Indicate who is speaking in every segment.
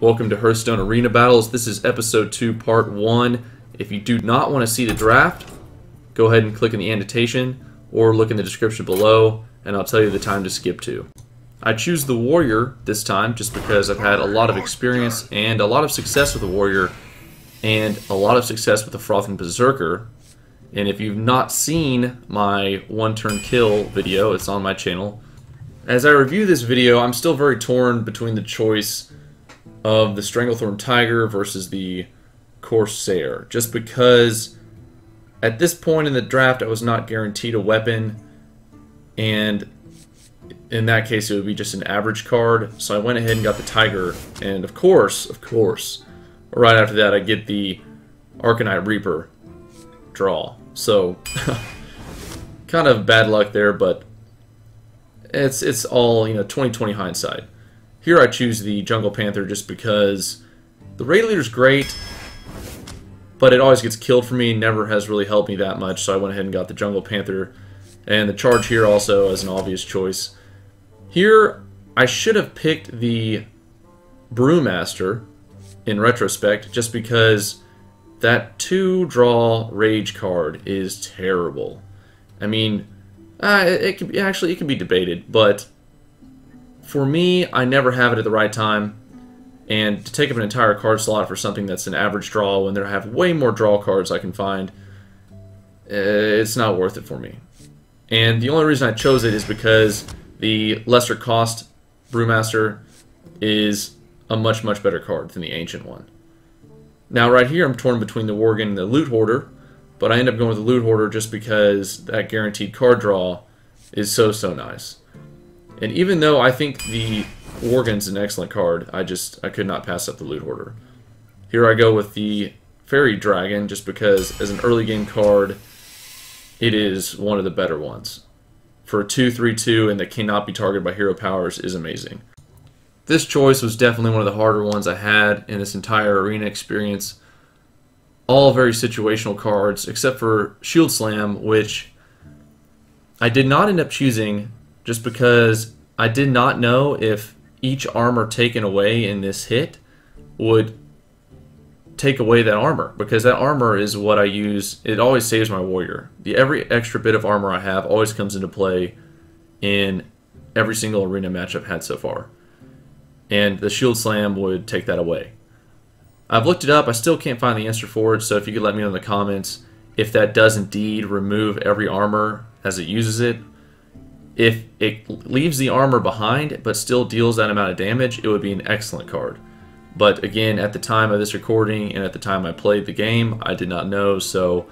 Speaker 1: Welcome to Hearthstone Arena Battles. This is episode 2, part 1. If you do not want to see the draft, go ahead and click in the annotation or look in the description below and I'll tell you the time to skip to. I choose the Warrior this time just because I've had a lot of experience and a lot of success with the Warrior and a lot of success with the Frothing Berserker. And if you've not seen my one turn kill video, it's on my channel. As I review this video, I'm still very torn between the choice of the Stranglethorn Tiger versus the Corsair, just because at this point in the draft I was not guaranteed a weapon, and in that case it would be just an average card, so I went ahead and got the Tiger, and of course, of course, right after that I get the Arcanite Reaper draw. So, kind of bad luck there, but it's it's all, you know, 2020 hindsight. Here I choose the Jungle Panther just because the raid leader's great, but it always gets killed for me, never has really helped me that much, so I went ahead and got the Jungle Panther. And the charge here also as an obvious choice. Here, I should have picked the Brewmaster in retrospect, just because that two-draw Rage card is terrible. I mean, uh, it, it can be, actually it can be debated, but for me, I never have it at the right time. And to take up an entire card slot for something that's an average draw when there have way more draw cards I can find, eh, it's not worth it for me. And the only reason I chose it is because the lesser cost Brewmaster is a much, much better card than the Ancient one. Now right here I'm torn between the Worgen and the Loot Hoarder, but I end up going with the Loot Hoarder just because that guaranteed card draw is so, so nice. And even though I think the Worgen's an excellent card, I just I could not pass up the Loot Hoarder. Here I go with the Fairy Dragon, just because as an early game card, it is one of the better ones. For a 2-3-2 and that cannot be targeted by hero powers is amazing. This choice was definitely one of the harder ones I had in this entire arena experience. All very situational cards, except for Shield Slam, which I did not end up choosing just because I did not know if each armor taken away in this hit would take away that armor because that armor is what I use. It always saves my warrior. The every extra bit of armor I have always comes into play in every single arena match I've had so far. And the shield slam would take that away. I've looked it up. I still can't find the answer for it. So if you could let me know in the comments if that does indeed remove every armor as it uses it if it leaves the armor behind but still deals that amount of damage, it would be an excellent card. But again, at the time of this recording and at the time I played the game, I did not know, so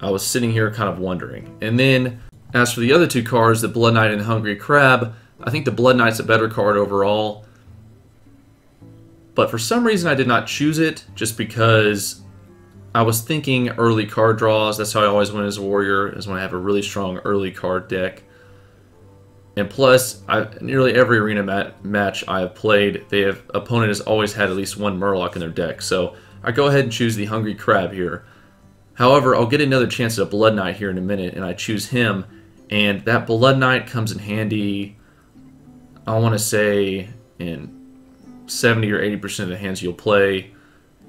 Speaker 1: I was sitting here kind of wondering. And then, as for the other two cards, the Blood Knight and the Hungry Crab, I think the Blood Knight's a better card overall. But for some reason I did not choose it, just because I was thinking early card draws. That's how I always win as a warrior, is when I have a really strong early card deck. And plus, I, nearly every arena mat, match I have played, the opponent has always had at least one Murloc in their deck. So I go ahead and choose the Hungry Crab here. However, I'll get another chance at a Blood Knight here in a minute, and I choose him. And that Blood Knight comes in handy, I want to say, in 70 or 80% of the hands you'll play,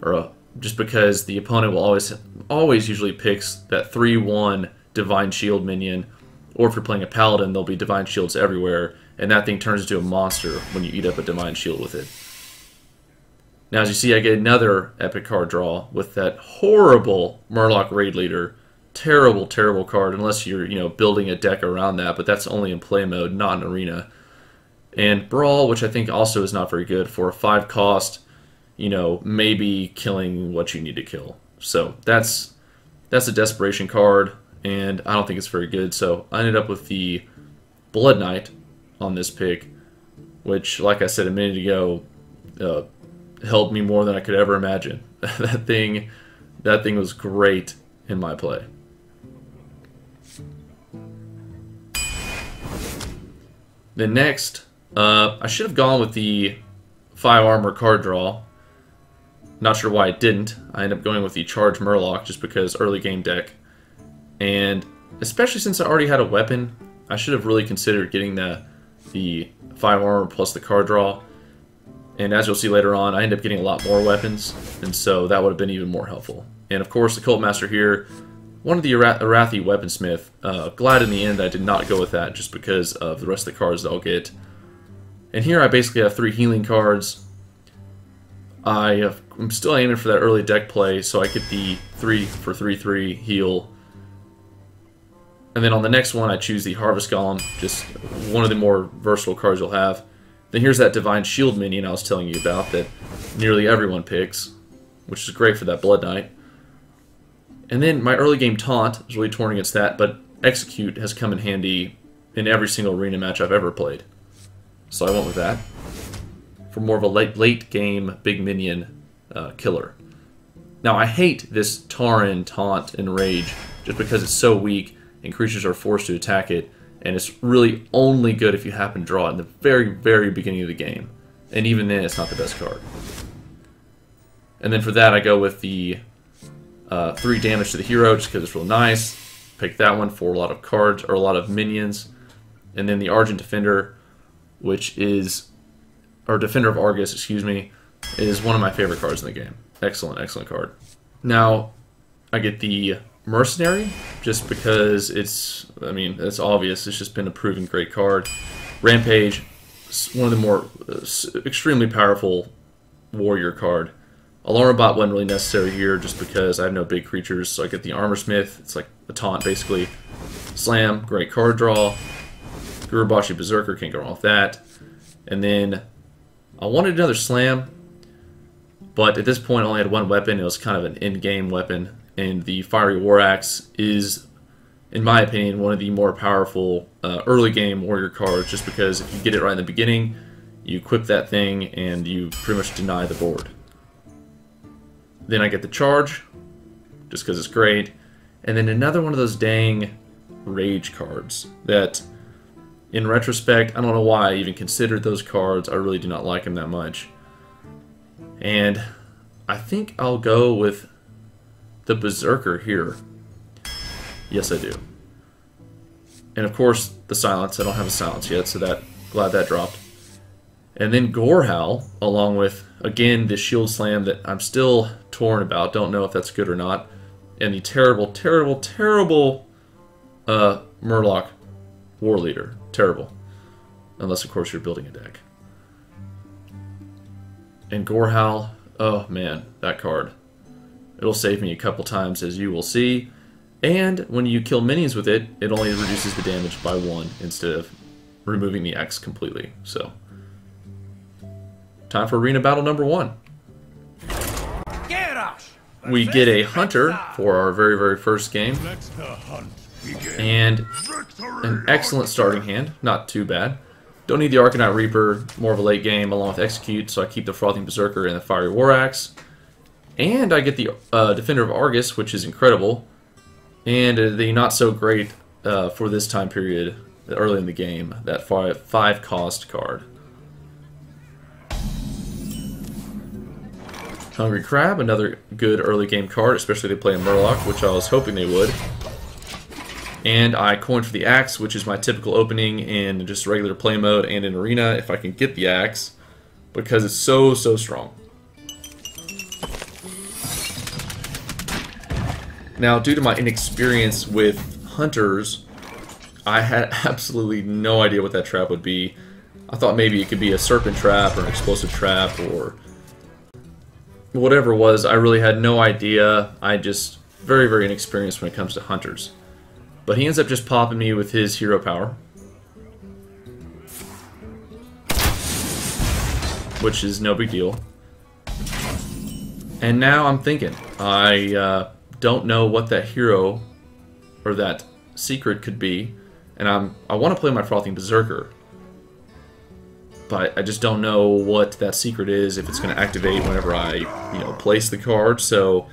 Speaker 1: or uh, just because the opponent will always, always usually picks that 3-1 Divine Shield minion or if you're playing a paladin, there'll be divine shields everywhere, and that thing turns into a monster when you eat up a divine shield with it. Now, as you see, I get another epic card draw with that horrible Murloc Raid Leader. Terrible, terrible card, unless you're, you know, building a deck around that, but that's only in play mode, not in arena. And Brawl, which I think also is not very good for a 5 cost, you know, maybe killing what you need to kill. So that's that's a desperation card and I don't think it's very good. So I ended up with the Blood Knight on this pick, which, like I said a minute ago, uh, helped me more than I could ever imagine. that thing, that thing was great in my play. Then next, uh, I should have gone with the 5 armor card draw. Not sure why I didn't. I ended up going with the Charge Murloc just because early game deck. And especially since I already had a weapon, I should have really considered getting the the 5 armor plus the card draw. And as you'll see later on, I end up getting a lot more weapons, and so that would have been even more helpful. And of course, the Cult Master here, one of the Arathi Weaponsmith. Uh, glad in the end I did not go with that, just because of the rest of the cards that I'll get. And here I basically have three healing cards. I I'm still aiming for that early deck play, so I get the 3 for 3-3 heal. And then on the next one, I choose the Harvest Golem, just one of the more versatile cards you'll have. Then here's that Divine Shield minion I was telling you about that nearly everyone picks, which is great for that Blood Knight. And then my early game Taunt is really torn against that, but Execute has come in handy in every single arena match I've ever played. So I went with that for more of a late, late game big minion uh, killer. Now I hate this Tauren Taunt and Rage just because it's so weak and creatures are forced to attack it and it's really only good if you happen to draw it in the very, very beginning of the game. And even then, it's not the best card. And then for that, I go with the uh, 3 damage to the hero, just because it's real nice. Pick that one for a lot of cards, or a lot of minions. And then the Argent Defender, which is, or Defender of Argus, excuse me, is one of my favorite cards in the game. Excellent, excellent card. Now, I get the Mercenary, just because it's, I mean, it's obvious. It's just been a proven great card. Rampage, one of the more uh, extremely powerful warrior card. Alarm Bot wasn't really necessary here just because I have no big creatures, so I get the Armor Smith. It's like a taunt, basically. Slam, great card draw. Gurubashi Berserker, can't go wrong with that. And then I wanted another Slam, but at this point I only had one weapon. It was kind of an in-game weapon, and the Fiery War Axe is, in my opinion, one of the more powerful uh, early game warrior cards just because if you get it right in the beginning, you equip that thing and you pretty much deny the board. Then I get the charge, just because it's great. And then another one of those dang rage cards that, in retrospect, I don't know why I even considered those cards. I really do not like them that much. And I think I'll go with the Berserker here. Yes, I do. And of course, the Silence. I don't have a Silence yet, so that glad that dropped. And then Gorehowl, along with, again, the Shield Slam that I'm still torn about. Don't know if that's good or not. And the terrible, terrible, terrible uh, Murloc War Leader. Terrible. Unless, of course, you're building a deck. And Gorehowl, oh man, that card. It'll save me a couple times, as you will see. And when you kill minions with it, it only reduces the damage by one instead of removing the X completely. So, time for arena battle number one. We get a hunter for our very, very first game. And an excellent starting hand. Not too bad. Don't need the Arcanite Reaper, more of a late game, along with Execute, so I keep the Frothing Berserker and the Fiery War Axe. And I get the uh, Defender of Argus, which is incredible. And uh, the not so great uh, for this time period, early in the game, that five, five cost card. Hungry Crab, another good early game card, especially they play a Murloc, which I was hoping they would. And I coin for the Axe, which is my typical opening in just regular play mode and in Arena, if I can get the Axe, because it's so, so strong. Now, due to my inexperience with hunters, I had absolutely no idea what that trap would be. I thought maybe it could be a serpent trap or an explosive trap or whatever it was. I really had no idea. I just very, very inexperienced when it comes to hunters. But he ends up just popping me with his hero power. Which is no big deal. And now I'm thinking. I uh, don't know what that hero or that secret could be, and I'm I want to play my Frothing Berserker, but I just don't know what that secret is if it's going to activate whenever I you know place the card. So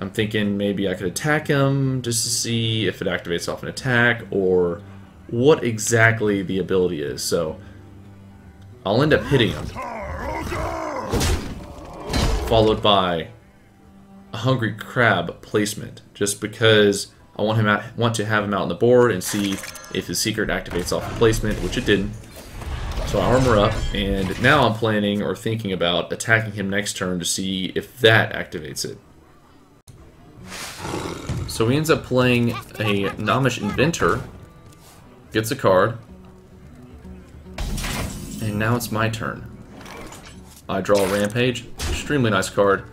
Speaker 1: I'm thinking maybe I could attack him just to see if it activates off an attack or what exactly the ability is. So I'll end up hitting him, followed by a hungry crab placement, just because I want him out, want to have him out on the board and see if his secret activates off the placement, which it didn't. So I armor up, and now I'm planning or thinking about attacking him next turn to see if that activates it. So he ends up playing a Gnomish Inventor, gets a card, and now it's my turn. I draw a Rampage, extremely nice card.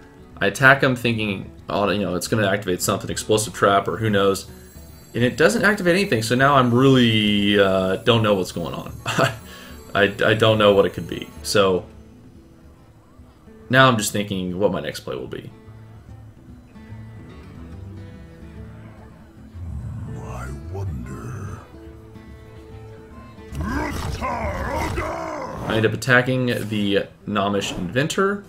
Speaker 1: I attack him thinking, oh, you know, it's going to activate something, Explosive Trap or who knows, and it doesn't activate anything, so now I'm really uh, don't know what's going on. I, I don't know what it could be. So now I'm just thinking what my next play will be.
Speaker 2: I wonder.
Speaker 1: I end up attacking the Gnomish Inventor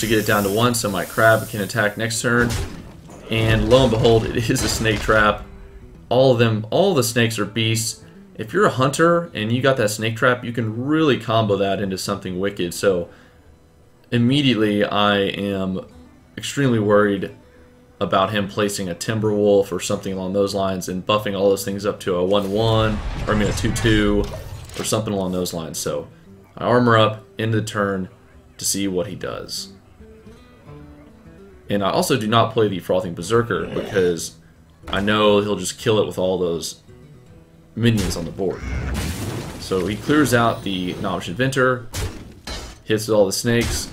Speaker 1: to get it down to one so my crab can attack next turn. And lo and behold, it is a snake trap. All of them, all the snakes are beasts if you're a hunter and you got that snake trap, you can really combo that into something wicked. So immediately I am extremely worried about him placing a timber wolf or something along those lines and buffing all those things up to a 1-1, or I mean a 2-2, or something along those lines. So I armor up into the turn to see what he does. And I also do not play the Frothing Berserker because I know he'll just kill it with all those minions on the board. So he clears out the Gnomish Inventor, hits all the snakes,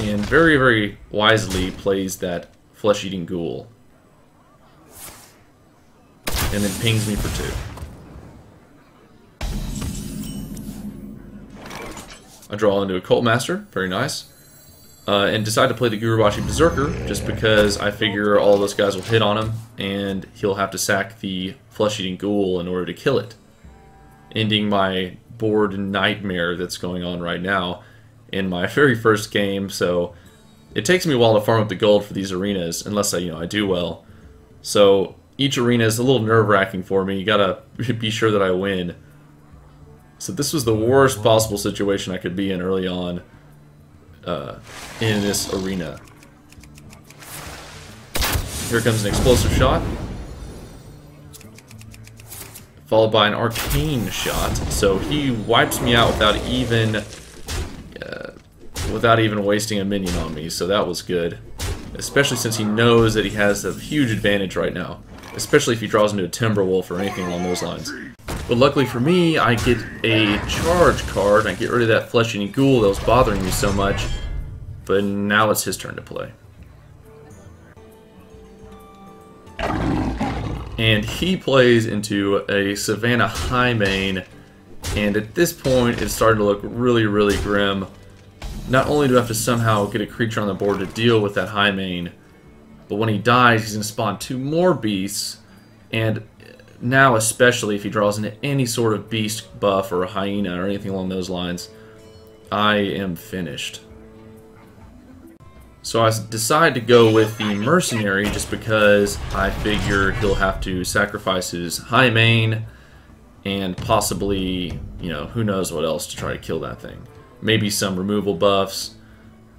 Speaker 1: and very, very wisely plays that flesh-eating ghoul. And then pings me for two. I draw into a Cult Master, very nice. Uh, and decide to play the Gurubashi Berserker just because I figure all those guys will hit on him and he'll have to sack the flesh-eating ghoul in order to kill it, ending my board nightmare that's going on right now in my very first game. So it takes me a while to farm up the gold for these arenas, unless I, you know, I do well. So each arena is a little nerve-wracking for me. You gotta be sure that I win. So this was the worst possible situation I could be in early on uh, in this arena. Here comes an explosive shot followed by an arcane shot. So he wipes me out without even uh, without even wasting a minion on me. So that was good, especially since he knows that he has a huge advantage right now. Especially if he draws into a Timberwolf or anything along those lines. But luckily for me, I get a charge card. I get rid of that flesh-eating ghoul that was bothering me so much. But now it's his turn to play. and he plays into a Savannah Highmane, and at this point it's starting to look really, really grim. Not only do I have to somehow get a creature on the board to deal with that Highmane, but when he dies, he's going to spawn two more beasts, and now especially if he draws into any sort of beast buff or a hyena or anything along those lines, I am finished. So I decide to go with the Mercenary just because I figure he'll have to sacrifice his Highmane and possibly, you know, who knows what else to try to kill that thing. Maybe some removal buffs.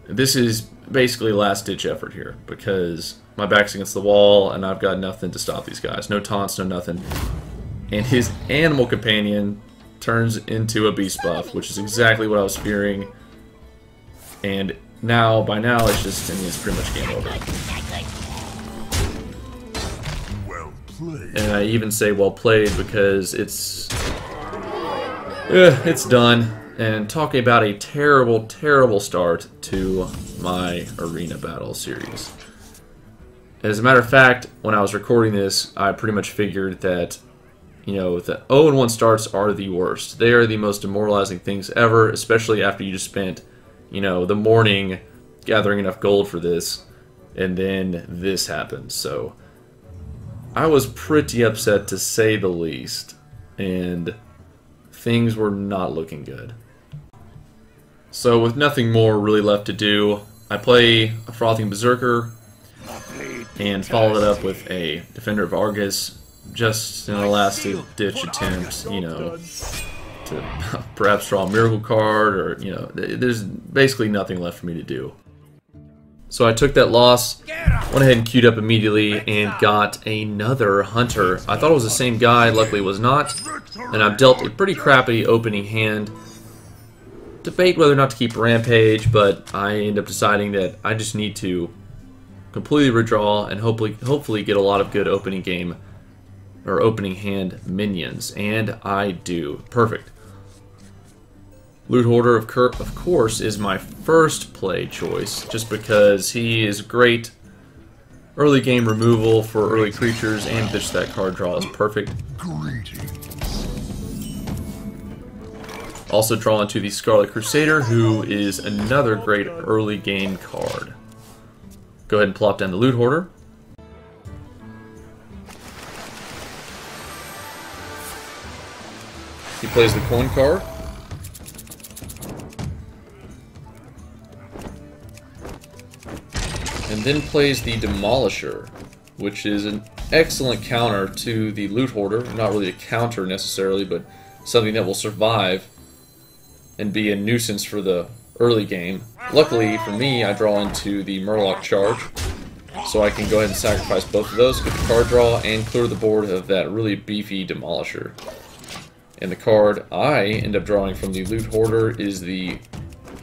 Speaker 1: This is basically last-ditch effort here because my back's against the wall and I've got nothing to stop these guys. No taunts, no nothing. And his animal companion turns into a beast buff, which is exactly what I was fearing. And now, by now, it's just, I mean, it's pretty much game over.
Speaker 2: Well played.
Speaker 1: And I even say well played because it's... Eh, it's done. And talking about a terrible, terrible start to my Arena Battle series. As a matter of fact, when I was recording this, I pretty much figured that, you know, the 0-1 starts are the worst. They are the most demoralizing things ever, especially after you just spent you know, the morning gathering enough gold for this, and then this happens. So I was pretty upset to say the least, and things were not looking good. So with nothing more really left to do, I play a Frothing Berserker and follow it up with a Defender of Argus just in a last ditch attempt, you know, to perhaps draw a miracle card or, you know, there's basically nothing left for me to do. So I took that loss, went ahead and queued up immediately, and got another Hunter. I thought it was the same guy, luckily it was not. And I've dealt a pretty crappy opening hand. debate whether or not to keep Rampage, but I end up deciding that I just need to completely redraw and hopefully hopefully get a lot of good opening game or opening hand minions, and I do. Perfect. Loot Hoarder, of, of course, is my first play choice, just because he is great early game removal for early creatures, and just that card draw is perfect. Also draw into the Scarlet Crusader, who is another great early game card. Go ahead and plop down the Loot Hoarder. He plays the coin card. And then plays the Demolisher, which is an excellent counter to the Loot Hoarder. Not really a counter necessarily, but something that will survive and be a nuisance for the early game. Luckily for me, I draw into the Murloc Charge, so I can go ahead and sacrifice both of those, get the card draw, and clear the board of that really beefy Demolisher. And the card I end up drawing from the Loot Hoarder is the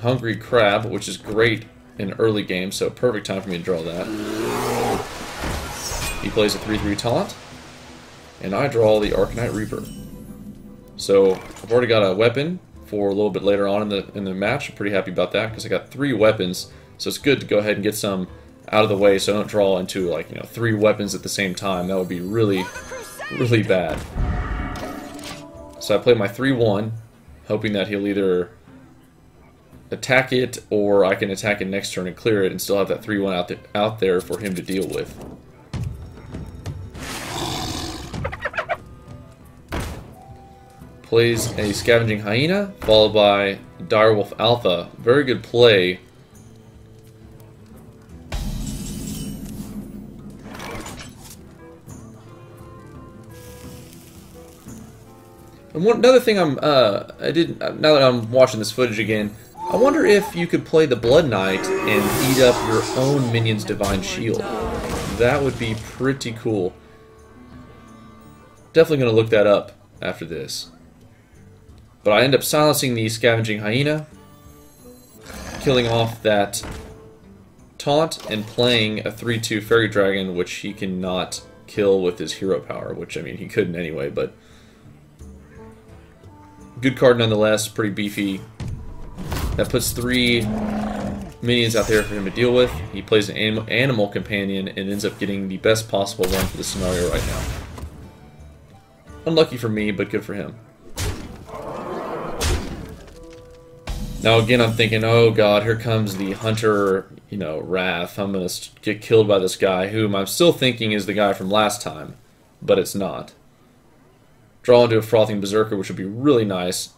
Speaker 1: Hungry Crab, which is great in early game, so perfect time for me to draw that. He plays a 3-3 taunt, and I draw the Arcanite Reaper. So I've already got a weapon for a little bit later on in the in the match. I'm pretty happy about that because I got three weapons, so it's good to go ahead and get some out of the way so I don't draw into like you know three weapons at the same time. That would be really, really bad. So I play my 3-1, hoping that he'll either attack it or I can attack it next turn and clear it and still have that 3-1 out, out there for him to deal with. Plays a Scavenging Hyena, followed by Direwolf Alpha. Very good play. And one, another thing I'm, uh, I did, now that I'm watching this footage again, I wonder if you could play the Blood Knight and eat up your own minion's Divine Shield. That would be pretty cool. Definitely going to look that up after this. But I end up silencing the Scavenging Hyena, killing off that taunt, and playing a 3-2 Fairy Dragon, which he cannot kill with his hero power, which, I mean, he couldn't anyway, but... Good card nonetheless, pretty beefy. That puts three minions out there for him to deal with. He plays an anim animal companion and ends up getting the best possible run for the scenario right now. Unlucky for me, but good for him. Now again, I'm thinking, oh god, here comes the hunter, you know, wrath. I'm gonna get killed by this guy, whom I'm still thinking is the guy from last time, but it's not. Draw into a frothing berserker, which would be really nice.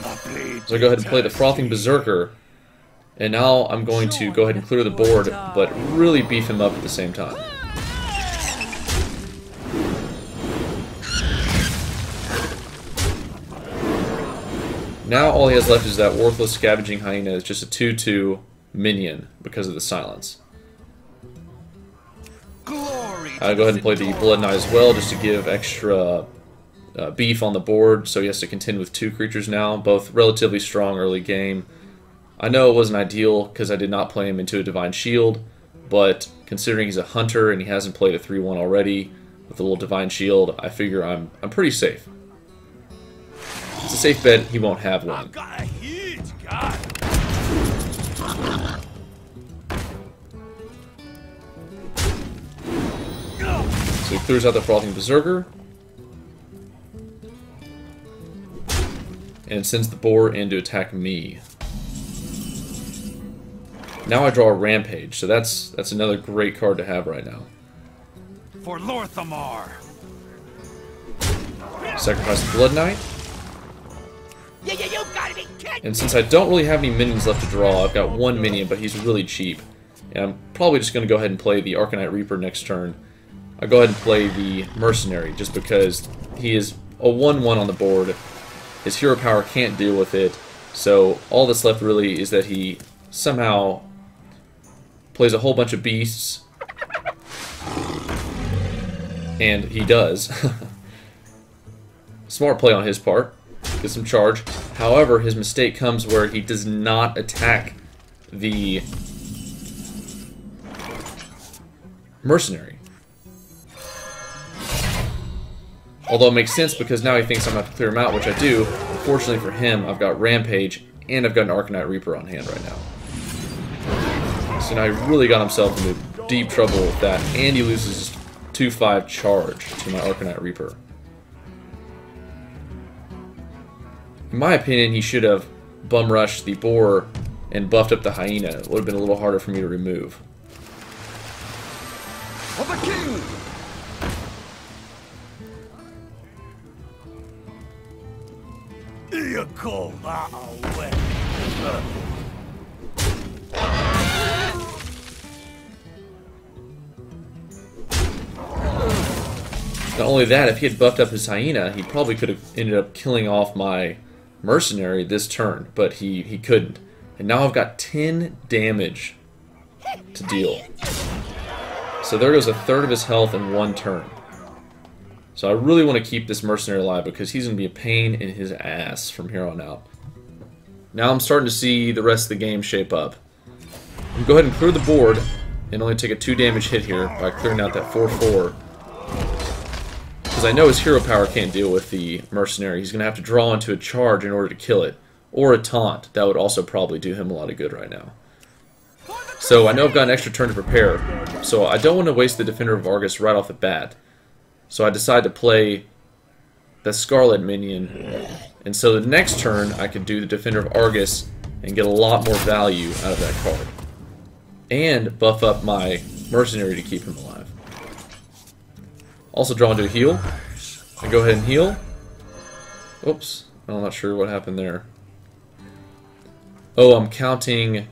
Speaker 1: So I go ahead and play the Frothing Berserker. And now I'm going to go ahead and clear the board, but really beef him up at the same time. Now all he has left is that worthless Scavenging Hyena. It's just a 2-2 minion because of the silence. I'll go ahead and play the Blood Knight as well, just to give extra uh, beef on the board, so he has to contend with two creatures now, both relatively strong early game. I know it wasn't ideal because I did not play him into a Divine Shield, but considering he's a hunter and he hasn't played a 3-1 already with a little Divine Shield, I figure I'm, I'm pretty safe. It's a safe bet he won't have one. So he clears out the Frothing Berserker, and sends the boar in to attack me. Now I draw a Rampage, so that's that's another great card to have right now.
Speaker 3: For Lor'themar!
Speaker 1: Sacrifice the Blood Knight. And since I don't really have any minions left to draw, I've got one minion, but he's really cheap. And I'm probably just going to go ahead and play the Arcanite Reaper next turn. I go ahead and play the Mercenary, just because he is a 1-1 on the board, his hero power can't deal with it, so all that's left really is that he somehow plays a whole bunch of beasts, and he does. Smart play on his part. Get some charge. However, his mistake comes where he does not attack the mercenary. Although it makes sense because now he thinks I'm going to have to clear him out, which I do. Fortunately for him, I've got Rampage and I've got an Arcanite Reaper on hand right now. So now he really got himself into deep trouble with that, and he loses 2-5 charge to my Arcanite Reaper. In my opinion, he should have bum rushed the boar and buffed up the hyena. It would have been a little harder for me to remove.
Speaker 3: For the king! You call that a weapon?
Speaker 1: Not only that, if he had buffed up his hyena, he probably could have ended up killing off my mercenary this turn, but he, he couldn't. And now I've got 10 damage to deal. So there goes a third of his health in one turn. So I really want to keep this mercenary alive because he's going to be a pain in his ass from here on out. Now I'm starting to see the rest of the game shape up. Go ahead and clear the board and only take a 2 damage hit here by clearing out that 4-4. Because I know his hero power can't deal with the mercenary. He's going to have to draw into a charge in order to kill it. Or a taunt. That would also probably do him a lot of good right now. So I know I've got an extra turn to prepare. So I don't want to waste the Defender of Argus right off the bat. So I decide to play the Scarlet minion. And so the next turn I could do the Defender of Argus and get a lot more value out of that card. And buff up my Mercenary to keep him alive. Also draw into a heal. I go ahead and heal. Oops. I'm not sure what happened there. Oh, I'm counting...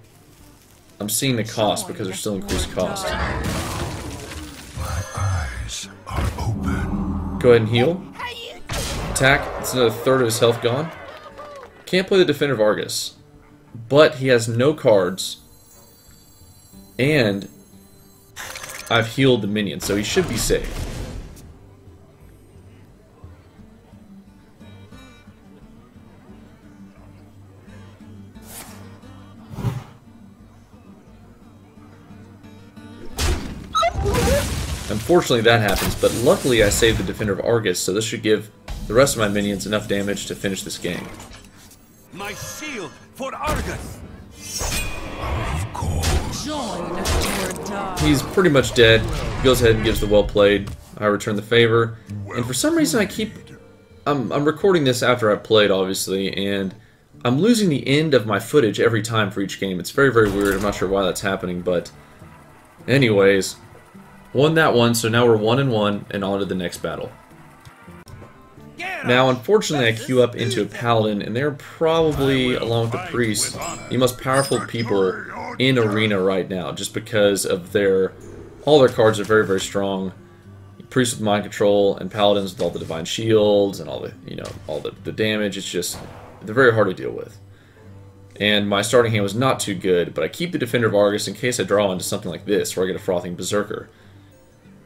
Speaker 1: I'm seeing the cost because there's still increased cost. Go ahead and heal. Attack. It's another third of his health gone. Can't play the Defender of Argus. But he has no cards. And I've healed the minion, so he should be safe. Unfortunately, that happens, but luckily I saved the Defender of Argus, so this should give the rest of my minions enough damage to finish this game.
Speaker 3: My shield for Argus!
Speaker 4: Join or die.
Speaker 1: He's pretty much dead. He goes ahead and gives the well played. I return the favor. And for some reason I keep... I'm, I'm recording this after I've played, obviously, and I'm losing the end of my footage every time for each game. It's very, very weird. I'm not sure why that's happening, but... Anyways, won that one, so now we're one and one, and on to the next battle. Now, unfortunately, I queue up into a paladin, and they're probably, along with the priest, the most powerful people in Arena right now, just because of their... All their cards are very, very strong. Priest with mind control, and paladins with all the divine shields, and all the, you know, all the, the damage. It's just, they're very hard to deal with. And my starting hand was not too good, but I keep the Defender of Argus in case I draw into something like this, where I get a Frothing Berserker.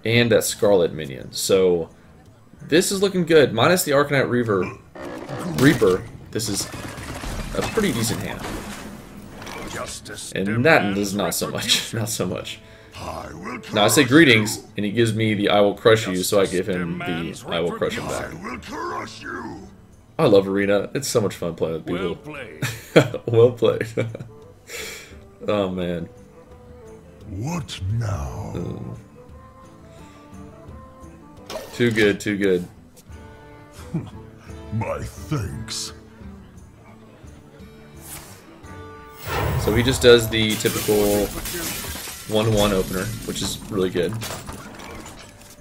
Speaker 1: And that Scarlet minion. So, this is looking good. Minus the Arcanite Reaver, Reaper, this is a pretty decent hand. And that is not so much. Not so much.
Speaker 2: I will
Speaker 1: Now I say greetings, and he gives me the I will crush you, so I give him the I will crush him back.
Speaker 2: I will crush you.
Speaker 1: I love Arena. It's so much fun playing with
Speaker 3: Well
Speaker 1: people.
Speaker 3: played.
Speaker 1: well played. oh man.
Speaker 2: What now?
Speaker 1: Too good, too good.
Speaker 2: My thanks.
Speaker 1: So he just does the typical 1-1 opener, which is really good.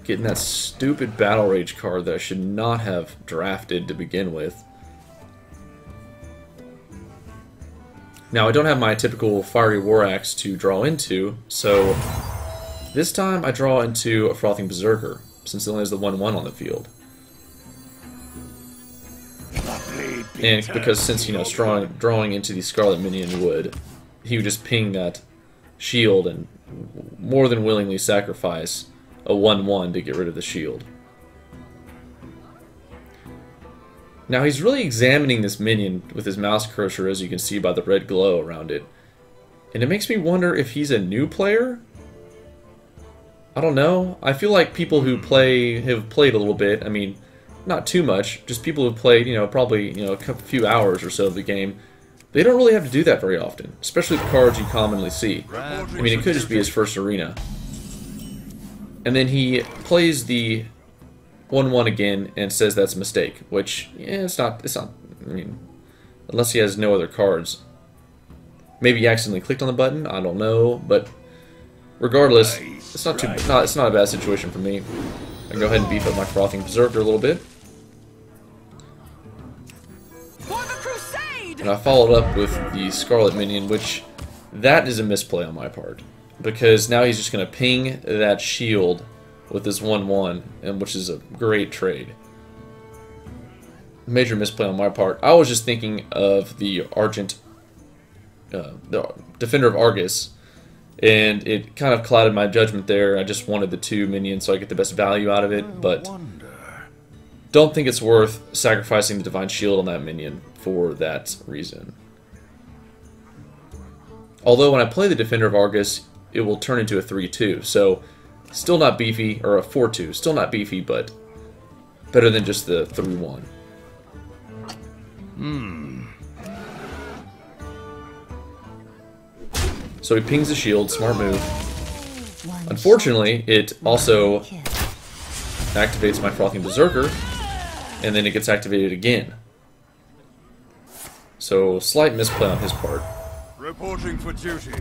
Speaker 1: Getting that stupid Battle Rage card that I should not have drafted to begin with. Now, I don't have my typical Fiery War Axe to draw into, so this time I draw into a Frothing Berserker, since it only has the 1-1 on the field. And because since, you know, drawing, drawing into the Scarlet Minion would, he would just ping that shield and more than willingly sacrifice a 1-1 to get rid of the shield. Now he's really examining this minion with his mouse cursor, as you can see by the red glow around it. And it makes me wonder if he's a new player? I don't know. I feel like people who hmm. play have played a little bit. I mean, not too much. Just people who've played, you know, probably you know a couple, few hours or so of the game. They don't really have to do that very often, especially the cards you commonly see. I mean, it could just be his first arena. And then he plays the 1-1 again and says that's a mistake, which yeah, it's not. It's not. I mean, unless he has no other cards. Maybe he accidentally clicked on the button. I don't know, but regardless, it's not too. Not, it's not a bad situation for me. I can go ahead and beef up my frothing berserker a little bit.
Speaker 4: For the crusade!
Speaker 1: And I followed up with the Scarlet Minion, which that is a misplay on my part. Because now he's just going to ping that shield with this 1-1, and which is a great trade. Major misplay on my part. I was just thinking of the Argent, uh, the Defender of Argus, and it kind of clouded my judgment there. I just wanted the two minions so I get the best value out of it, but don't think it's worth sacrificing the Divine Shield on that minion for that reason. Although when I play the Defender of Argus, it will turn into a 3-2, so still not beefy, or a 4-2, still not beefy, but better than just the 3-1. So he pings the shield, smart move. Unfortunately, it also activates my Frothing Berserker, and then it gets activated again. So, slight misplay on his part.
Speaker 3: Reporting for duty.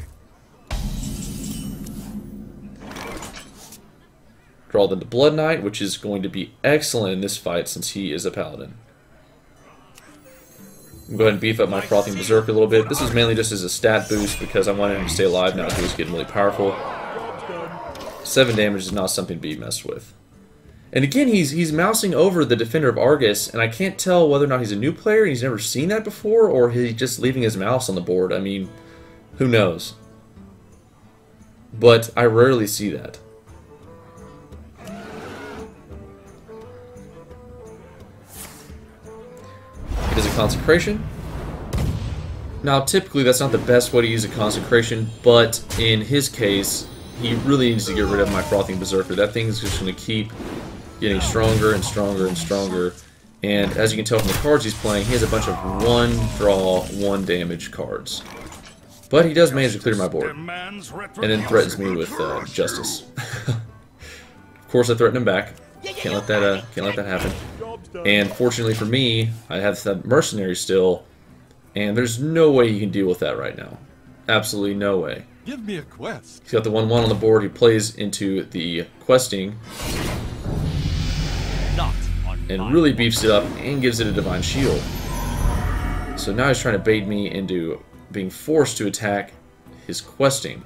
Speaker 1: Draw them to Blood Knight, which is going to be excellent in this fight since he is a paladin. I'm go ahead and beef up my Frothing Berserker a little bit. This is mainly just as a stat boost because I wanted him to stay alive now he was getting really powerful. 7 damage is not something to be messed with. And again, he's he's mousing over the Defender of Argus, and I can't tell whether or not he's a new player and he's never seen that before, or he's just leaving his mouse on the board. I mean, who knows? But I rarely see that. Consecration. Now, typically, that's not the best way to use a consecration, but in his case, he really needs to get rid of my Frothing Berserker. That thing's just going to keep getting stronger and stronger and stronger. And as you can tell from the cards he's playing, he has a bunch of one draw, one damage cards. But he does manage to clear my board, and then threatens me with uh, justice. of course, I threaten him back. Can't let that uh, can't let that happen. And fortunately for me, I have that mercenary still, and there's no way he can deal with that right now. Absolutely no way.
Speaker 5: Give me a quest.
Speaker 1: He's got the 1-1 on the board. He plays into the questing and really beefs it up and gives it a divine shield. So now he's trying to bait me into being forced to attack his questing.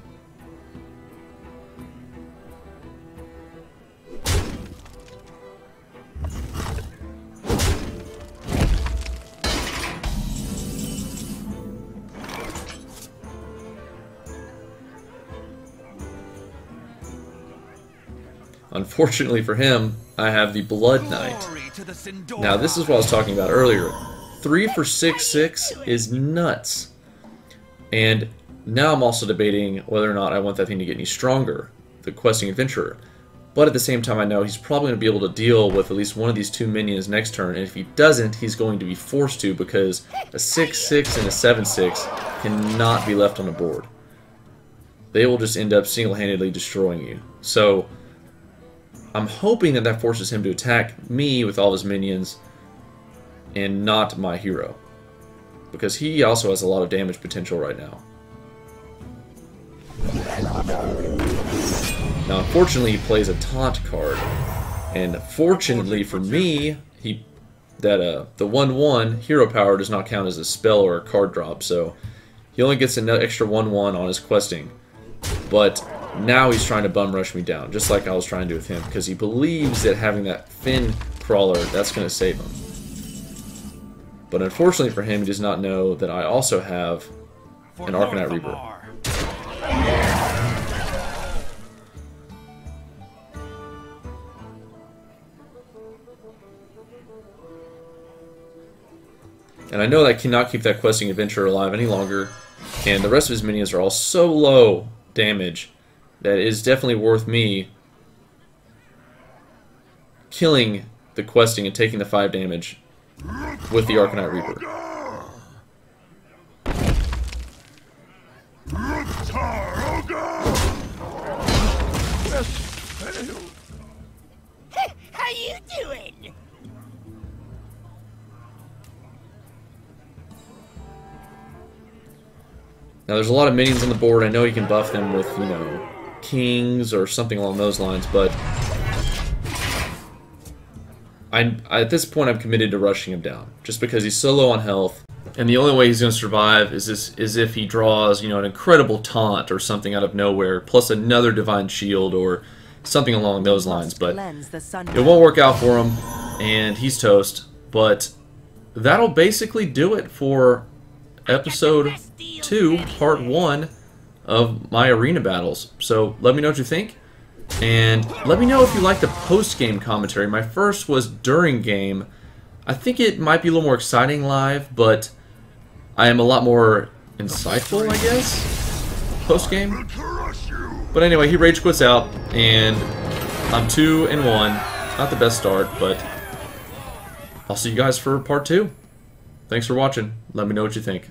Speaker 1: Unfortunately for him, I have the Blood Knight.
Speaker 3: Glory to the Sin'dorei.
Speaker 1: Now, this is what I was talking about earlier. Three for six six is nuts. And now I'm also debating whether or not I want that thing to get any stronger, the questing adventurer. But at the same time, I know he's probably going to be able to deal with at least one of these two minions next turn. And if he doesn't, he's going to be forced to because a 6-6 and a 7-6 cannot be left on the board. They will just end up single-handedly destroying you. So I'm hoping that that forces him to attack me with all his minions and not my hero. Because he also has a lot of damage potential right now. Now, unfortunately, he plays a taunt card, and fortunately for me, he that uh the one one hero power does not count as a spell or a card drop, so he only gets an extra one one on his questing. But now he's trying to bum rush me down, just like I was trying to do with him, because he believes that having that fin crawler that's going to save him. But unfortunately for him, he does not know that I also have an Arcanite Reaper. And I know that I cannot keep that questing adventure alive any longer. And the rest of his minions are all so low damage that is definitely worth me killing the questing and taking the 5 damage with the Arcanite Reaper.
Speaker 5: How you doing?
Speaker 1: Now there's a lot of minions on the board. I know you can buff them with, you know, kings or something along those lines, but I at this point I'm committed to rushing him down just because he's so low on health. And the only way he's going to survive is this, is if he draws, you know, an incredible taunt or something out of nowhere, plus another divine shield or something along those lines. But
Speaker 6: Cleanse the sun.
Speaker 1: it won't work out for him, and he's toast. But that'll basically do it for episode two, part one of my arena battles. So let me know what you think, and let me know if you like the post-game commentary. My first was during game. I think it might be a little more exciting live, but I am a lot more insightful, I guess, post-game. But anyway, he rage quits out, and I'm two and one. Not the best start, but I'll see you guys for part two. Thanks for watching. Let me know what you think.